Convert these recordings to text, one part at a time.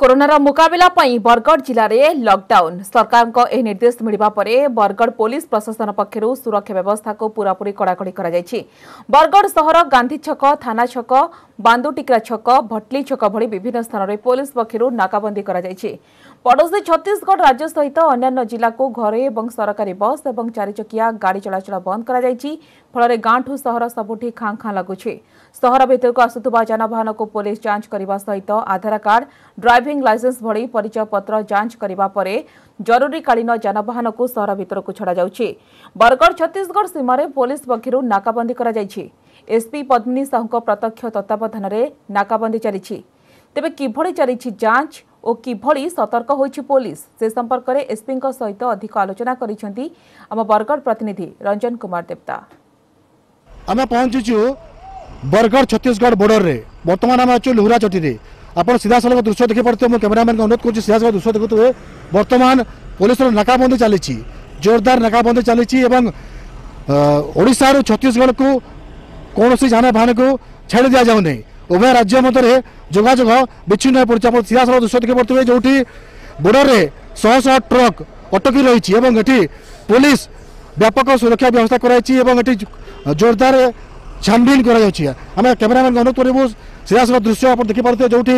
କରୋନାର ମୁକାବିଲା ପାଇଁ ବରଗଡ଼ ଜିଲ୍ଲାରେ ଲକ୍ଡାଉନ୍ ସରକାରଙ୍କ ଏହି ନିର୍ଦ୍ଦେଶ ମିଳିବା ପରେ ବରଗଡ଼ ପୋଲିସ ପ୍ରଶାସନ ପକ୍ଷରୁ ସୁରକ୍ଷା ବ୍ୟବସ୍ଥାକୁ ପୂରାପୂରି କଡ଼ାକଡ଼ି କରାଯାଇଛି ବରଗଡ଼ ସହର ଗାନ୍ଧୀ ଛକ ଥାନା ଛକ ବାନ୍ଦୁଟିକ୍ରା ଛକ ଭଟ୍ଲି ଛକ ଭଳି ବିଭିନ୍ନ ସ୍ଥାନରେ ପୋଲିସ ପକ୍ଷରୁ ନାକାବନ୍ଦୀ କରାଯାଇଛି ପଡ଼ୋଶୀ ଛତିଶଗଡ଼ ରାଜ୍ୟ ସହିତ ଅନ୍ୟାନ୍ୟ ଜିଲ୍ଲାକୁ ଘରୋଇ ଏବଂ ସରକାରୀ ବସ୍ ଏବଂ ଚାରିଚକିଆ ଗାଡ଼ି ଚଳାଚଳ ବନ୍ଦ କରାଯାଇଛି ଫଳରେ ଗାଁଠୁ ସହର ସବୁଠି ଖାଁ ଖାଁ ଲାଗୁଛି ସହର ଭିତରକୁ ଆସୁଥିବା ଯାନବାହନକୁ ପୋଲିସ ଯାଞ୍ଚ କରିବା ସହିତ ଆଧାର କାର୍ଡ ଡ୍ରାଇଭିଂ ଲାଇସେନ୍ସ ଭଳି ପରିଚୟପତ୍ର ଯାଞ୍ଚ କରିବା ପରେ ଜରୁରୀକାଳୀନ ଯାନବାହନକୁ ସହର ଭିତରକୁ ଛଡ଼ାଯାଉଛି ବରଗଡ଼ ଛତିଶଗଡ଼ ସୀମାରେ ପୋଲିସ ପକ୍ଷରୁ ନାକାବନ୍ଦୀ କରାଯାଇଛି ଏସ୍ପି ପଦ୍ମିନୀ ସାହୁଙ୍କ ପ୍ରତ୍ୟକ୍ଷ ତତ୍ତ୍ୱାବଧାନରେ ନାକାବନ୍ଦୀ ଚାଲିଛି ତେବେ କିଭଳି ଚାଲିଛି ଯାଞ୍ଚ और किभली सतर्क हो पुलिस से संपर्क में एसपी सहित अधिक आलोचना करम बरगढ़ प्रतिनिधि रंजन कुमार देवता आम पहुंची बरगढ़ छत्तीसगढ़ बोर्डर में बर्तमान आम अच्छे लुहरा चटी आप सीधा साल दृश्य देखी पड़ते हैं कैमेरामैन को अनुरोध कर सीधा साल दृश्य देखुए बर्तमान पुलिस नाकाबंदी चली जोरदार नाकाबंदी चली ओडार छत्तीशगढ़ को कौन सी जान भान को छाड़ दि जाऊ नहीं ଉଭୟ ରାଜ୍ୟ ମଧ୍ୟରେ ଯୋଗାଯୋଗ ବିଚ୍ଛିନ୍ନ ହୋଇ ପଡ଼ିଛି ଆପଣ ସିଧାସଳ ଦୃଶ୍ୟ ଦେଖିବାକୁ ପାରୁଥିବେ ଯେଉଁଠି ବୋର୍ଡରରେ ଶହ ଶହ ଟ୍ରକ୍ ଅଟକି ରହିଛି ଏବଂ ଏଠି ପୋଲିସ ବ୍ୟାପକ ସୁରକ୍ଷା ବ୍ୟବସ୍ଥା କରାଯାଇଛି ଏବଂ ଏଠି ଜୋରଦାର ଛାନଭିନ୍ କରାଯାଉଛି ଆମେ କ୍ୟାମେରାମ୍ୟାନ୍ ଅନୁରୋଧ କରିବୁ ସିଧାସଳ ଦୃଶ୍ୟ ଆପଣ ଦେଖିପାରୁଥିବେ ଯେଉଁଠି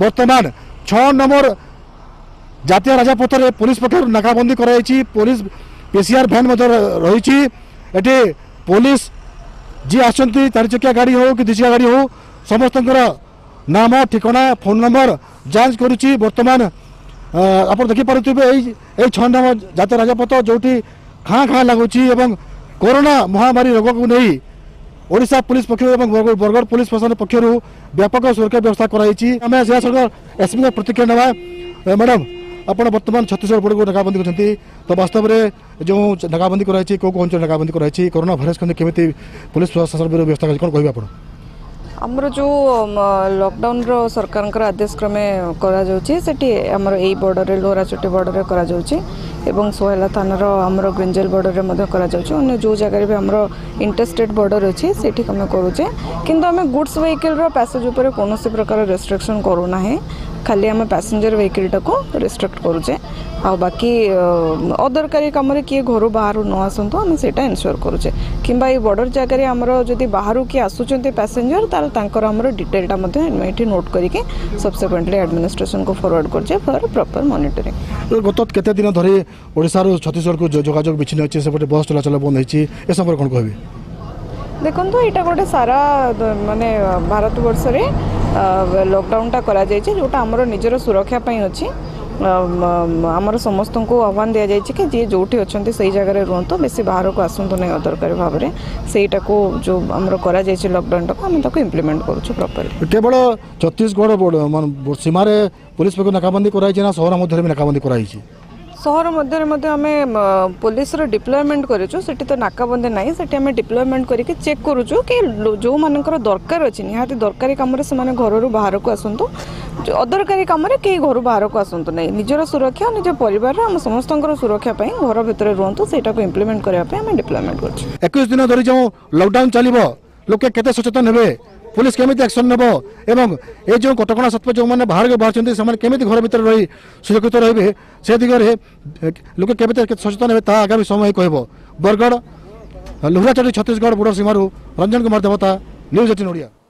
ବର୍ତ୍ତମାନ ଛଅ ନମ୍ବର জাতীয় রাজপথে পুলিশ পক্ষ নাকাবন্দি করা হয়েছে পুলিশ পিসিআর ভ্যান রয়েছে এটি পুলিশ যি আসছেন চারিচকিয়া গাড়ি হোক কি দুইচকিয়া গাড়ি হোক সমস্ত নাম ঠিকানা ফোন নাম্বার জঞ্জ করুচি বর্তমান আপৰ দেখি পৰিছে এই এই ছন নাম যাত্ৰা ৰাজপথ যোটি খা খা লাগুচি আৰু করোনা মহামাৰী ৰোগক নুহয় ওড়িশা পুলিচ পক্ষৰ আৰু বৰগড় পুলিচ পক্ষৰ ব্যাপকৰ সুরক্ষা ব্যৱস্থা কৰাইছি আমি জিলা সৰগা এসপিৰ প্ৰতিক্ৰিয়া নামে মডাম আপোনাৰ বৰ্তমান ছত্ৰিসৰ পৰি ঢকা বন্ধি কৰিছନ୍ତି ত বাস্তৱৰে যো ঢকা বন্ধি কৰিছে কো কো অঞ্চল ঢকা বন্ধি কৰিছে করোনা ভাইৰাসৰ কেনেতি পুলিচৰ ব্যৱস্থা কৰি কোন ক'ব আপোন ଆମର ଯେଉଁ ଲକଡାଉନର ସରକାରଙ୍କର ଆଦେଶ କ୍ରମେ କରାଯାଉଛି ସେଠି ଆମର ଏଇ ବର୍ଡ଼ରରେ ଲୋରାଚୁଟି ବର୍ଡ଼ରରେ କରାଯାଉଛି ଏବଂ ସୋହେଲା ଥାନାର ଆମର ଗ୍ରିଞ୍ଜେଲ ବର୍ଡ଼ରରେ ମଧ୍ୟ କରାଯାଉଛି ଅନ୍ୟ ଯେଉଁ ଜାଗାରେ ବି ଆମର ଇଣ୍ଟରଷ୍ଟେଟ୍ ବର୍ଡ଼ର ଅଛି ସେଠି ଆମେ କରୁଛେ କିନ୍ତୁ ଆମେ ଗୁଡ୍ସ ଭେହିକିଲ୍ର ପ୍ୟାସେଜ୍ ଉପରେ କୌଣସି ପ୍ରକାର ରେଷ୍ଟ୍ରିକ୍ସନ୍ କରୁନାହିଁ ଖାଲି ଆମେ ପ୍ୟାସେଞ୍ଜର ଭେହିକିଲ୍ଟାକୁ ରେଷ୍ଟ୍ରିକ୍ଟ କରୁଛେ ଆଉ ବାକି ଅଦରକାରୀ କାମରେ କିଏ ଘରୁ ବାହାରୁ ନ ଆସନ୍ତୁ ଆମେ ସେଇଟା ଏନସିଓର କରୁଛେ କିମ୍ବା ଏଇ ବର୍ଡ଼ର ଜାଗାରେ ଆମର ଯଦି ବାହାରୁ କିଏ ଆସୁଛନ୍ତି ପ୍ୟାସେଞ୍ଜର ତାହେଲେ ତାଙ୍କର ଆମର ଡିଟେଲଟା ମଧ୍ୟ ଆମେ ଏଠି ନୋଟ୍ କରିକି ସବସିକ୍ୱେଣ୍ଟଲି ଆଡମିନିଷ୍ଟ୍ରେସନକୁ ଫରୱାର୍ଡ଼ କରୁଛେ ଫର୍ ପ୍ରପର୍ ମନିଟରିଂ ଗତ କେତେ ଦିନ ଧରି ଓଡ଼ିଶାରୁ ଛତିଶଗଡ଼କୁ ଯୋଗାଯୋଗ ବିଚ୍ଛିନ୍ନ ଅଛି ସେପଟେ ବସ୍ ଚଳାଚଳ ବନ୍ଦ ହୋଇଛି ଏ ସମ୍ପର୍କରେ କ'ଣ କହିବେ ଦେଖନ୍ତୁ ଏଇଟା ଗୋଟେ ସାରା ମାନେ ଭାରତବର୍ଷରେ ଲକଡାଉନଟା କରାଯାଇଛି ଯେଉଁଟା ଆମର ନିଜର ସୁରକ୍ଷା ପାଇଁ ଅଛି ଆମର ସମସ୍ତଙ୍କୁ ଆହ୍ୱାନ ଦିଆଯାଇଛି କି ଯିଏ ଯେଉଁଠି ଅଛନ୍ତି ସେଇ ଜାଗାରେ ରୁହନ୍ତୁ ବେଶୀ ବାହାରକୁ ଆସନ୍ତୁ ନାହିଁ ଅଦରକାରୀ ଭାବରେ ସେଇଟାକୁ ଯେଉଁ ଆମର କରାଯାଇଛି ଲକଡାଉନଟାକୁ ଆମେ ତାକୁ ଇମ୍ପ୍ଲିମେଣ୍ଟ କରୁଛୁ ପ୍ରପର୍ଲି କେବଳ ଛତିଶଗଡ଼ ସୀମାରେ ପୋଲିସ ପକ୍ଷରୁ ନାକାବନ୍ଦୀ କରାଯାଇଛି ନା ସହର ମଧ୍ୟରେ ବି ନାକାବନ୍ଦୀ କରାଯାଇଛି सहर मध्य पुलिस डिप्लयमेंट कर नाकबंदी ना से आम डिप्लयमेंट कर जो मान दरकार अच्छी निहाती दरकारी कम से घर बाहर को आसतु अदरकारी कम कई घर बाहर को आसतु ना निजर सुरक्षा निज पर आम समस्त सुरक्षापी घर भितर रुंतु से इम्प्लीमेंट करने डिप्लयमेंट कर एक दिन धरी जो लकडउन चलो लोक सचेतन পুলিশ কেমি আকশন নেব এবং এই যে কটকা সত্ত্বে যে বাহারকে বাহার সে কেমি ঘর ভিতরে রই সুরক্ষিত রহবে সে দিগরে লোক কেমি সচেতন হবে তা আগামী সময় কহব বরগড় লুহরাচাটি ছত্তিশগড় বুড় সীমার রঞ্জন কুমার দেবতা নিউজ এইটিন ওড়িয়া